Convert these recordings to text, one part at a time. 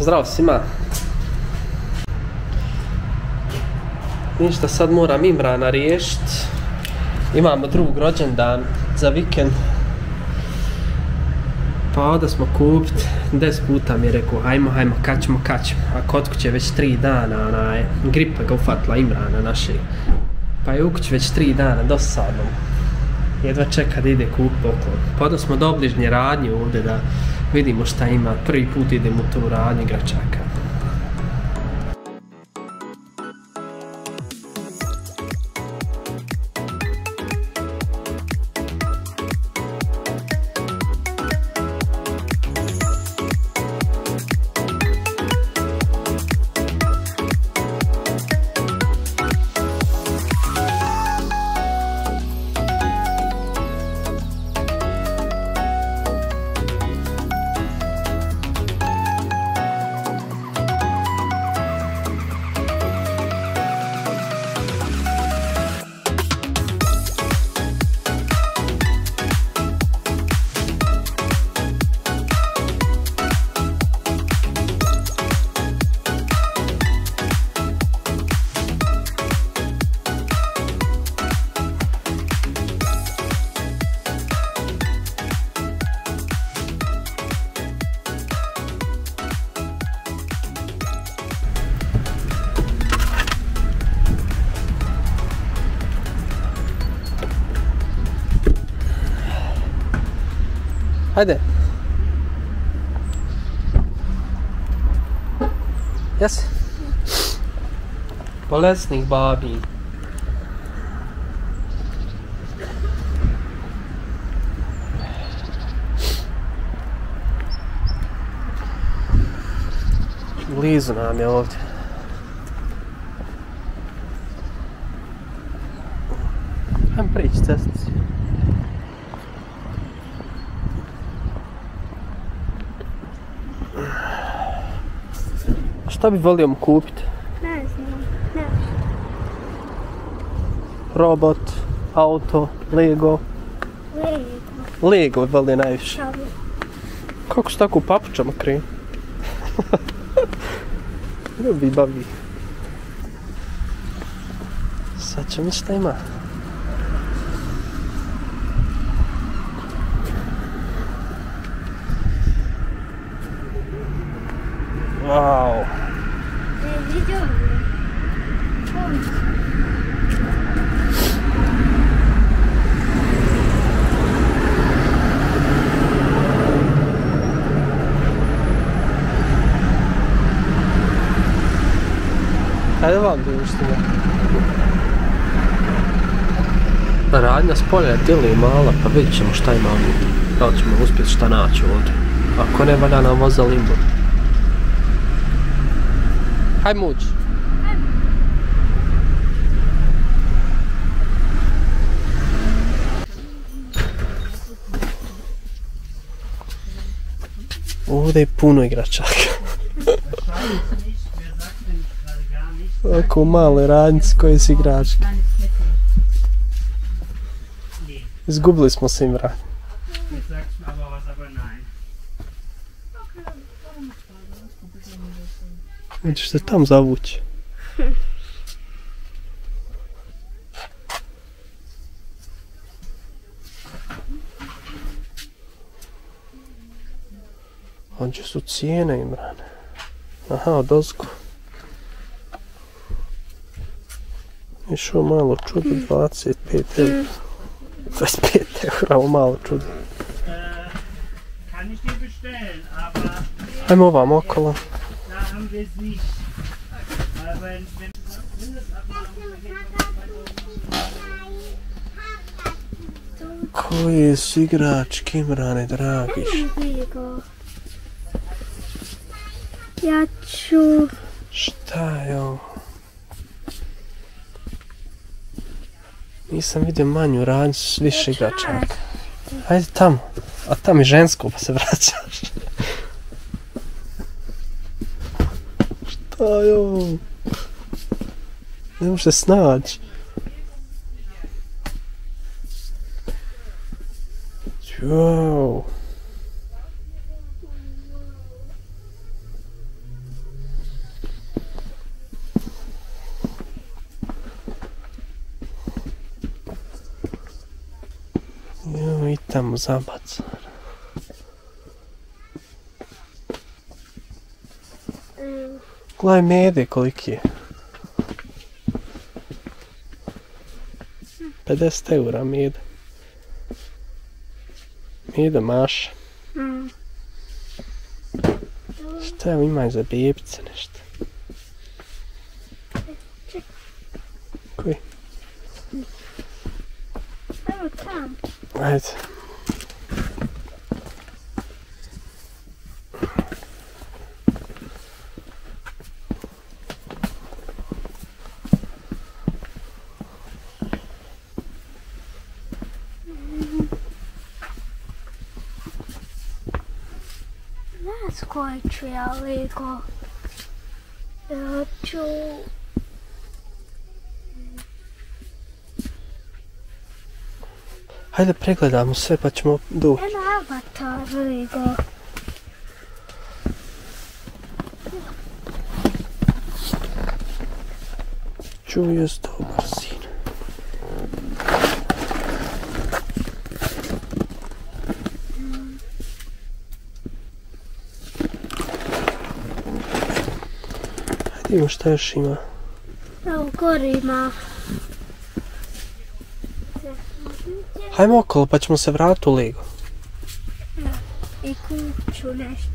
Zdravo svima. Ništa, sad moram Imrana riješit. Imamo drug rođendan za vikend. Pa ovdje smo kupit, 10 puta mi je rekao, hajmo, hajmo, kad ćemo, kad ćemo. A kod kuće već 3 dana, onaj, gripa ga ufatila Imrana našeg. Pa je u kući već 3 dana, dosadno. Jedva čeka da ide kup poklon. Pa smo do obližnje radnje ovdje da vidimo šta ima. Prvi put idemo u tu radnju igračaka. Hajde. Jesi? Bolesnik babi. Blizu nam je ovdje. Ajmo prići cestici. Šta bi volio mu kupiti? Ne znam, ne. Robot, auto, Lego. Lego, Lego voli najviše. Kako se tako u papučama krije? Ljubi bavi. Sad ćemo šta ima. Wow. Da ušte ga. Radnja s polja je dili mala, pa vidit ćemo šta ima unutra. Da li ćemo uspjeti šta naći ovdje. Ako ne, valja nam voza limbo. Hajmo ući. Ovdje je puno igračaka. Oko male radnice koje su igračke. Izgubili smo se im vrat. Jetzt sagst du aber was, aber nein. Vidiš se tam zavući. Ovdje su cijene Imrane. Aha, od ozgo. Išao malo čudo, 25 eura. 25 eura, ovo malo čudo. Kann ich dir bestellen, aber Hajmo ovam okolo. Es nicht. Weil wenn, Mindestabnahme Koje su igračke Imrane, dragi? Lego. Ja ću... Šta je ovo? Nisam vidio manju radnju s više igračaka. Hajde tamo. A tamo je žensko pa se vraćaš. Šta je ovo? Ne može se snaći. Wow. Jo, i tamo zabaca. Mm. Gledaj mede koliki je. 50 eura mede. Mede maša. Mm. Šta evo ima i za bebice nešto? Koji? Evo tam. Ajde. Quite illegal. Ja ću... Hajde pregledamo sve pa ćemo doći. En avatar Lego. Čuj, jes dobar sin. Hajde vidimo šta još ima. Evo gore ima. Hajmo okolo pa ćemo se vratiti u Lego. I kuću nešto.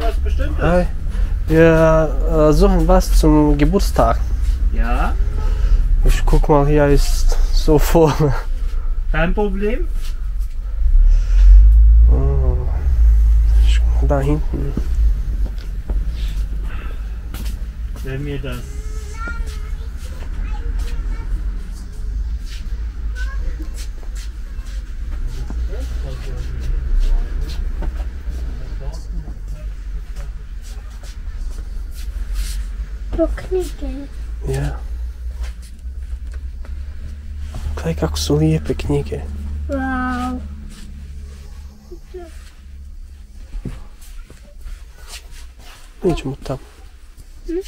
Was? Hi. Wir äh, suchen was zum Geburtstag. Ja, Ich guck mal, hier ist so vorne. kein Problem. Oh. Ich- Da hinten. Wenn mir das. Knjige. Ja. Gledaj kako su lijepe knjige. Wow. Mi ćemo tamo. Wir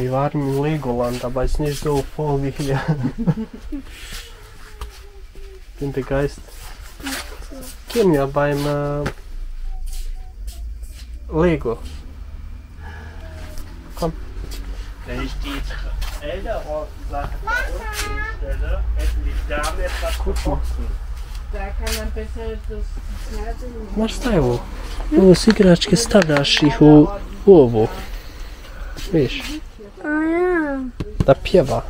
Bija Vārņu Legoland, tāpēc nezinu, Polija. Finde Geist. Gehen wir beim äh, Lego. Komm. Wenn ich die Elderhorst-Sache da unten stelle, hätten die Damen etwas geboxen. Da kann man besser das Masz stało. No, z igraczki stawiasz zapiewa.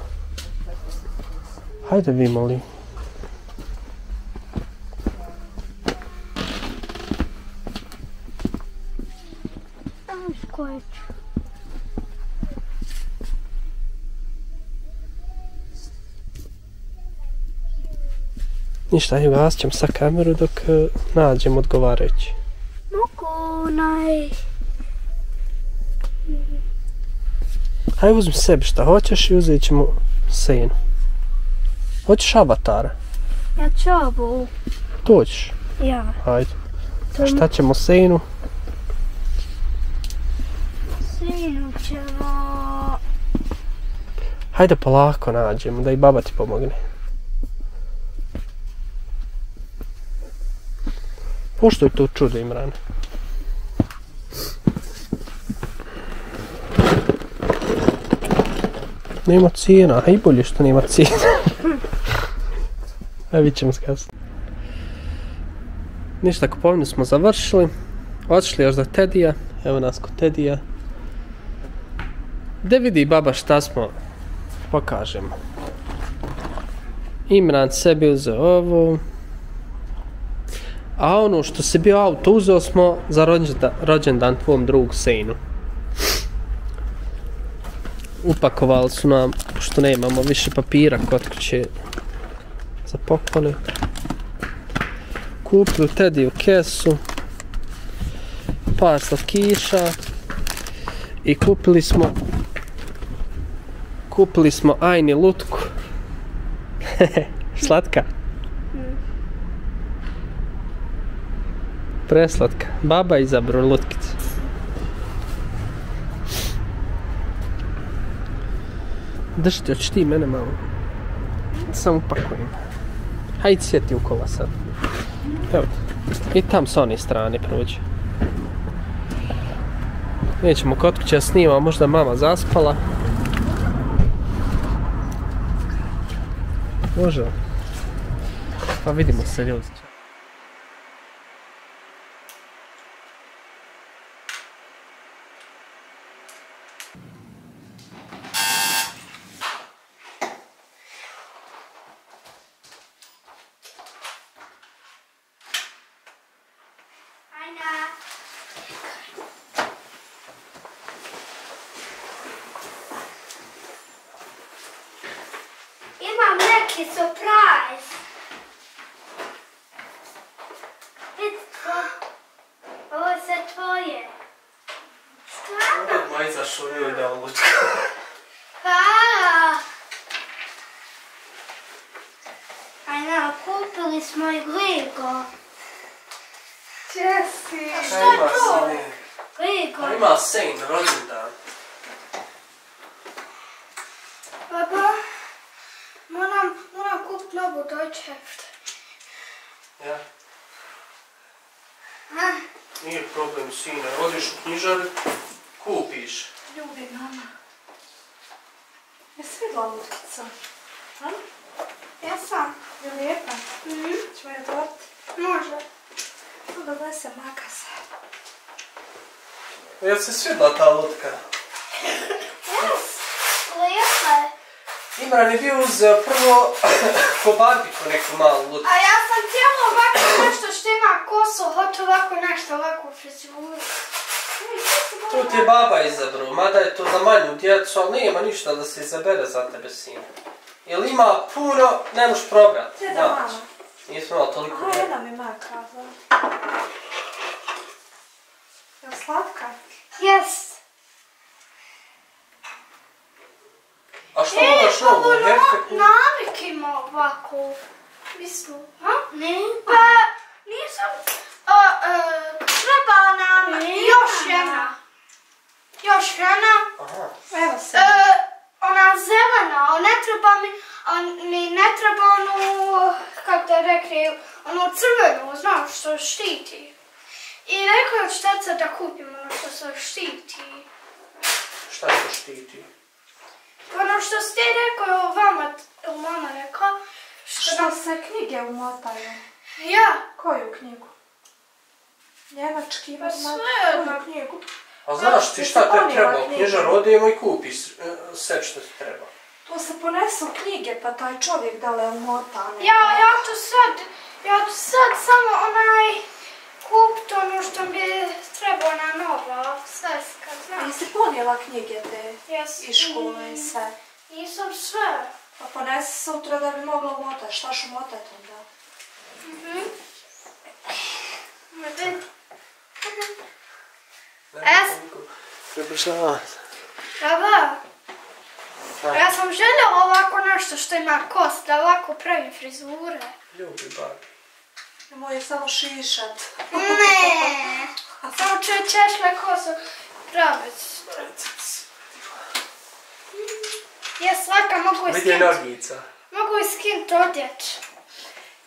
Hajde wimoli. Ništa, evo, ja ćem sa kameru dok eh, nađem odgovarajući. Mogu, no naj... Hajde uzmi sebi šta hoćeš i uzet ćemo senu. Hoćeš avatara? Ja ću ovu. Dođeš. Ja. Hajde. To A šta ćemo senu? Sinu ćemo... Hajde polako nađemo, da i baba ti pomogne. Pošto je to čudo Imran? Nema cijena, a i bolje što nema cijena. a vidit ćemo skasno. Ništa, kupovinu smo završili. Otišli još do Tedija. Evo nas kod Tedija. De vidi baba šta smo pokažemo. Imran sebi uzeo ovu. A ono što se bio auto uzeo smo za rođendan, rođendan tvom drugu sinu. Upakovali su nam, pošto nemamo više papira kod kuće za poklone. Kupili Tediju kesu, par slatkiša i kupili smo kupili smo ajni lutku. Slatka. Preslatka. Baba izabro lutkicu. Držite, hoćeš ti mene malo? Samo upakujem. Hajde sjeti u kola sad. Evo. I tam s one strane prođe. Nećemo kod kuće da snimamo, možda mama zaspala. Može. Pa vidimo se ljudi. Ajna. Imam neki surprise. Vidi to. Ovo je sve tvoje. Stvarno? Majza šunju da lučka. Hvala. Ajna, kupili smo i Lego. Jesi. A što je to? sine? Lego. Pa ima sin, rođendan. Baba, moram, moram kupiti novu Deutschheft. Ja, Ah, nije problem sine. Odiš u knjižar, kupiš. Ljubi mama. Jesi vidjela lutkica? A? ja sam. Je lijepa? Mhm, Ćemo je otvoriti? može. Onda donese makas. Jel se svidla ta lutka? Yes, lijepa je. Imran je bio uzeo prvo po barbiku neku malu lutku. A ja sam htjela ovako nešto što ima kosu, hoću ovako nešto, ovako frizuru. Tu ti je baba izabro, mada je to za manju djecu, ali nema ništa da se izabere za tebe sine. Jel ima puno, ne možeš probrat. Gdje da mama? Nismo imali toliko Aha, jedna mi ma kazala. Jel slatka? Yes. A što E, moraš ovo navik ima ovako. Mislim, ha? Ne. Pa, nisam, a, a, treba nam još jedna. Još jedna. Aha. Evo se. E, ona zelena, ne treba mi, a, mi ne treba onu, kako da rekli, onu crvenu, znaš, što štiti. I rekao je od šteca da kupim ono što se štiti. Šta to štiti? Ono što ste rekao, vama, ili mama rekao, što, Što se knjige umotaju? ja, Koju knjigu? Njemački, Pa sve, koju knjigu? A znaš ti šta te treba? Knjižar odijemo i kupi sve što ti treba. Tu se ponesu knjige, pa taj čovjek da li umota neko. ja, ja ću sad, ja ću sad samo onaj, kupit ono što mi treba na nova, sveska, A znaš. Jesi ponijela knjige te Jes, iz škole i sve? Nisam sve. Pa ponesi sutra da bi mogla umotati. Šta ću umotati onda? Mhm. Es-. Baba, Da. ja sam željela ovako nešto što ima kost, da ovako pravim frizure. Ljubi babi. Nemoj je samo šišat. Ne, samo ću češle kosu praviti. Ja svaka mogu je skint, nogica. mogu i skint odjeć.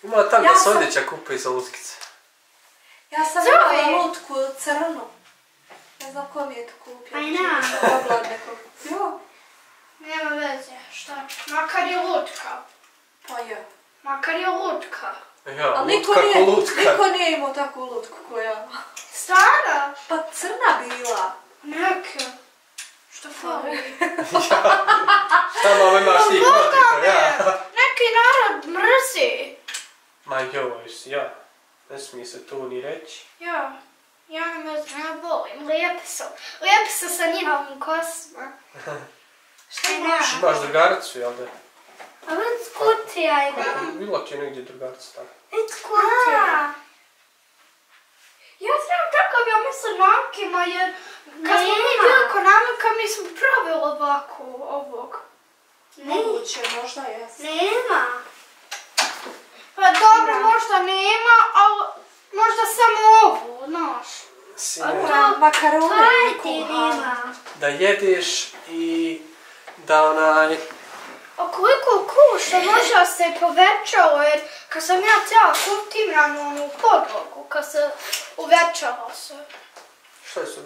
Ima tam Ja da se sam- odjeća kupi za lutkice. Ja sam imala lutku crnu. Ne znam ko mi je to kupio. Aj, na. Jo, Nema veze, šta? Makar je lutka. pa je. Makar je lutka. Ja, Ali niko lutka nije, lutka. niko nije imao takvu lutku koja ja. Stara? Pa crna bila. Neka. Što fali? Šta malo imaš ti protiv, ja? Neki narod joj, ja. Ne smije se to ni reći. Ja, ja ne znam, ja volim, lijepi su. Lijepi su sa njihovim kosma. Šta je Š- Imaš drugaricu, jel da? A kutija je. Bilo ti je negdje drugarica tamo. Kutija. Ja znam tako ja mislim nakima jer kad smo mi bili kod mi smo pravili ovako ovog. Moguće, možda jesu. Nema. Pa dobro, možda nema, ali možda samo ovu, znaš. Sine, Na makarone da jedeš i da onaj... A koliko kuša možda se povećalo jer kad sam ja cijela kuptim rano onu podlogu, kad se uvećalo se. Šta su?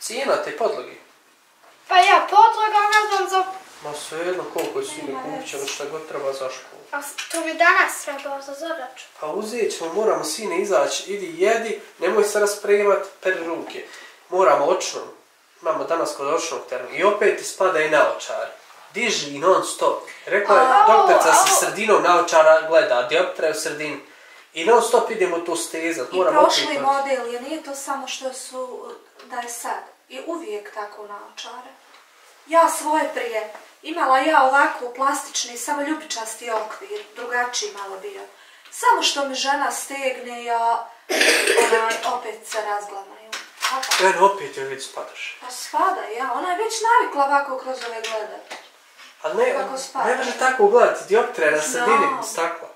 Cijena te podloge. Pa ja podloga ne znam za... Ma svejedno koliko je sine kupit ćemo šta god treba za školu. A to mi danas trebao za zadaču. Pa uzet ćemo, moramo sine izaći, idi jedi, nemoj se raspremat, peri ruke. Moramo očnom. Imamo danas kod očnog termina. I opet ti spada i naočar. Diži i non stop. Rekla je doktorca sa sredinom naočara gleda, dioptra je u sredini. I non stop idemo to stezat. I Moramo prošli opet- model je, nije to samo što su, da je sad. I uvijek tako naočare. Ja svoje prije, imala ja ovako plastični, samo ljubičasti okvir, drugačiji malo bio. Samo što mi žena stegne, ja onaj, opet se razglamaju. Eno, opet joj već spadaš. Pa spada, ja, ona je već navikla ovako kroz ove gledati. A ne, ne može tako gledati, dioptra je na sredini stakla.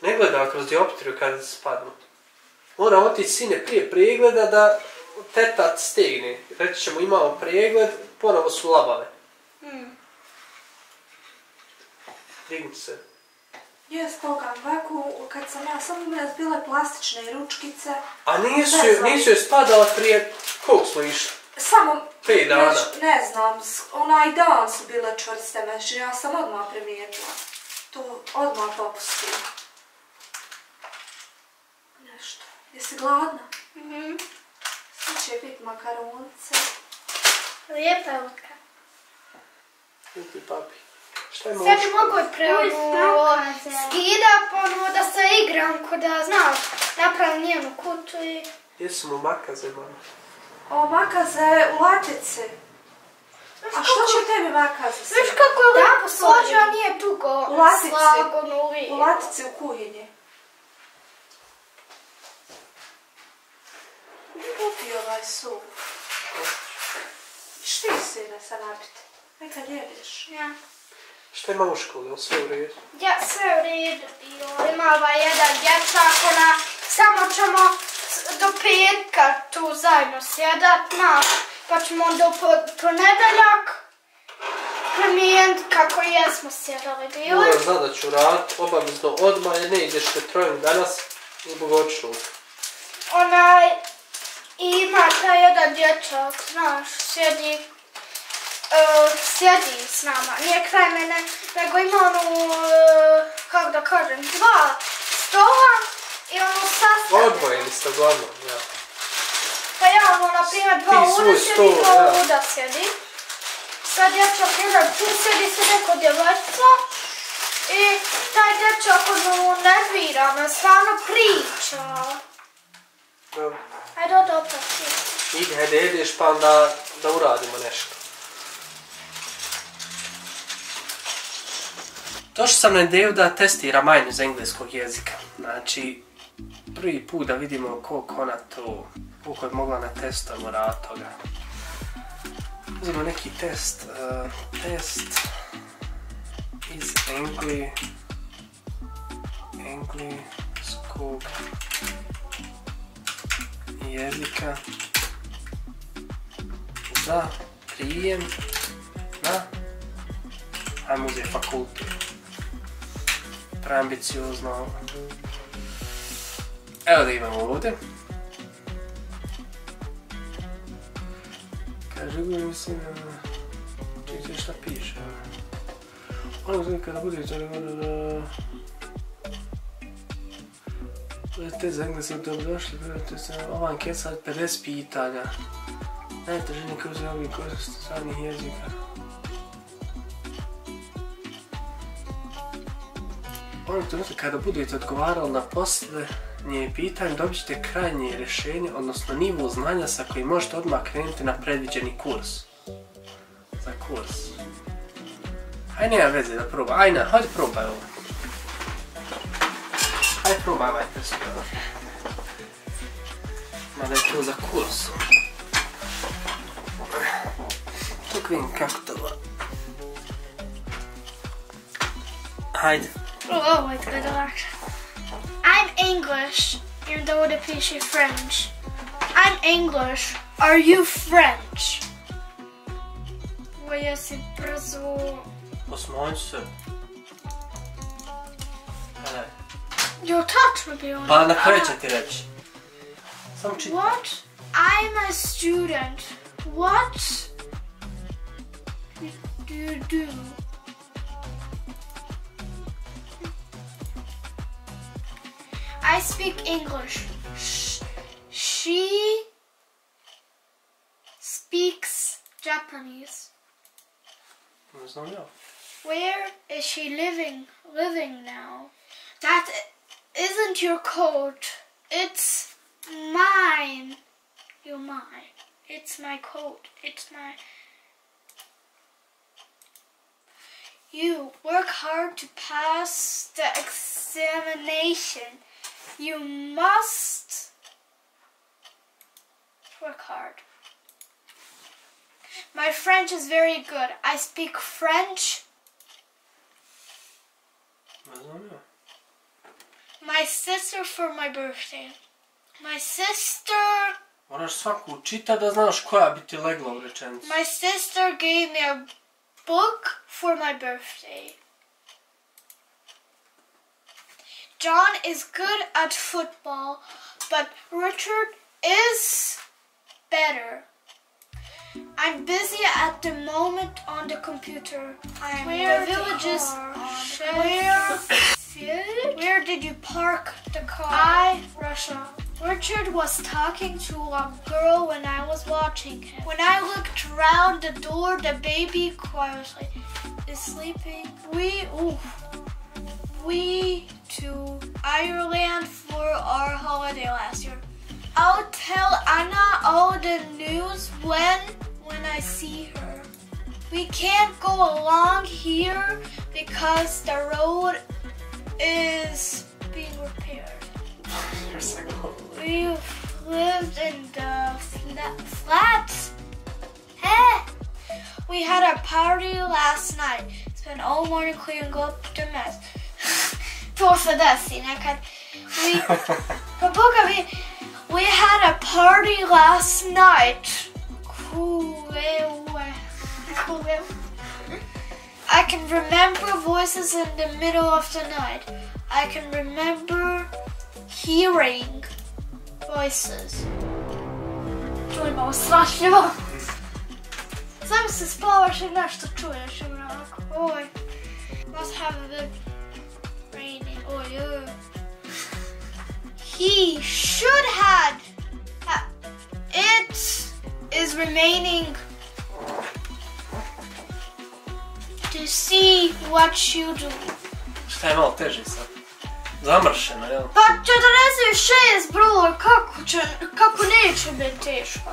Ne gleda kroz dioptriju kad spadnu. Mora otići sine prije pregleda da teta stegne. Reći ćemo imamo pregled, ponovo su labave. Hmm. Digni se. Jes toga, ovako, kad sam ja, samo mi bile plastične ručkice, A nisu, nisu je spadala prije, koliko smo išli? Samo, dana. ne znam, s- onaj dan su bile čvrste meši, ja sam odmah primijetila. To odmah popustila. Nešto. Jesi gladna? Mhm. Sad će biti makaronce. Lijepa je utka. Vidi papi. Šta ima Sad mogu pre ono skida, ono da se igram ko da znaš, napravim njenu kutu i... Gdje su mu makaze, mama? O, makaze u latici. A što će tebi makaze? Viš kako je lijepo složio, a nije dugo U latici. slagano uvijek. U latici u kuhinji. Kupi ovaj sup. Šti sine se napiti. Neka jedeš. Ja. Šta ima u školi, jel sve u redu? Ja, sve u redu bilo. Ima ovaj jedan dječak, ona, samo ćemo do petka tu zajedno sjedat, naš, pa ćemo onda u po- ponedeljak promijeniti kako jesmo sjedali bili. Moram znat da ću rad, obavezno odmah, jer ne ideš te trojem danas zbog očnog. Onaj, ima taj jedan dječak, znaš, sjedi, uh, sjedi s nama, nije kraj mene, nego ima onu, uh, kako da kažem, dva stola i ono sastavljeno. Odvojeni ste uglavnom, ja. Pa ja ono, na primjer, dva uda sjedi, dva ja. uda sjedi. Sad dječak jedan tu sjedi se neko djevojčica i taj dječak ono nervira me, stvarno priča. Dobro. Ajde, ode opet ti. Idi, hajde jedeš pa onda da uradimo nešto. Došao sam na ideju da testiram Ajnu iz engleskog jezika. Znači, prvi put da vidimo koliko ona to, koliko je mogla na testamo rad toga. Uzmemo neki test, uh, test iz Engli, engleskog jezika za prijem na ajmo uzeti fakultet. Preambiciozno. Evo da imamo ovdje. Kaže, govorim se na... Čekaj, šta piše? Ono znači kada bude Te za engleskom dobrodošli, vjerujte se, ova anketa sad 50 pitanja. Najteže neka uzeti ovih korist stranih jezika. onog trenutka kada budete odgovarali na posljednje pitanje, dobit ćete krajnje rješenje, odnosno nivo znanja sa kojim možete odmah krenuti na predviđeni kurs. Za kurs. Aj, nema veze da probaj. Ajna, hajde probaj ovo. Hajde probaj ovaj test. Mada je to za kurs. Tuk vidim kako to. Hajde. Wait, good luck. English, even though it appears you're French. I'm English. Are you French? Well, yes, it Brazil. Osmoň se. Gledaj. Your touch would be on. Pa na kraju će ti reći. Samo čitaj. What? I'm a student. What do you do? I speak English. Sh- she speaks Japanese. Ne znam ja. Where is she living living now? That isn't your coat. It's mine. You're mine. It's my coat. It's my You work hard to pass the examination. You must work hard. My French is very good. I speak French Ne znam ja. My sister for my birthday. My sister, Moraš svaku čita da znaš koja bi ti legla u rečenicu. my sister gave me a book for my birthday. John is good at football, but Richard is better. I'm busy at the moment on the computer. I'm Where the villages. Where did you park the car? I, Russia. Richard was talking to a girl when I was watching him. When I looked round the door, the baby quietly is sleeping. We, ooh, we to Ireland for our holiday last year. I'll tell Anna all the news when when I see her. We can't go along here because the road is being repaired. We've lived in the fla- flats. Hey! We had a party last night. Spent all morning cleaning up the mess we, we, we had a party last night. I can remember voices in the middle of the night. I can remember hearing voices. Czuj mało strasznie, bo sam się spałaś i nasz to czujesz. Oj, must have been. Oj, oj. He should had. It is remaining to see what you do. Šta je malo teže sad? Zamršeno, jel? Pa 46 broj, kako će, kako neće biti teško?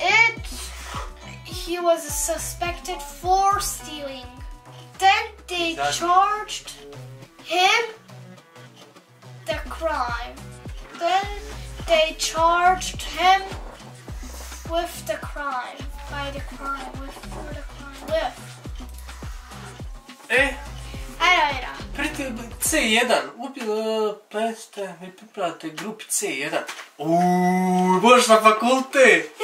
It, he was suspected for stealing. Then they charged him the crime. Then they charged him with the crime. By the crime, with, for the crime, with. E, Ajde, ajde. priti C1, ubilo, peste, vi pripravate grupi C1. Uuuu, boš na fakultet!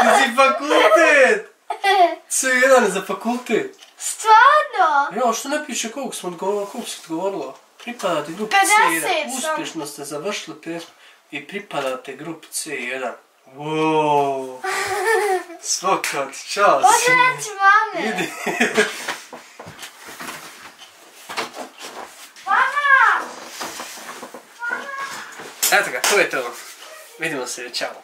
Ti si fakultet! C1 je za fakultet. Stvarno? Jo, što ne piše koliko smo odgovorili, koliko si odgovorilo? Pripadate grupi 50 C1. sam. Uspješno ste završili pjesmu i pripadate grupi C1. Wow. Svaka ti. Može reći mame. Idi. Mama! Eto ga, to je to. Vidimo se, čao.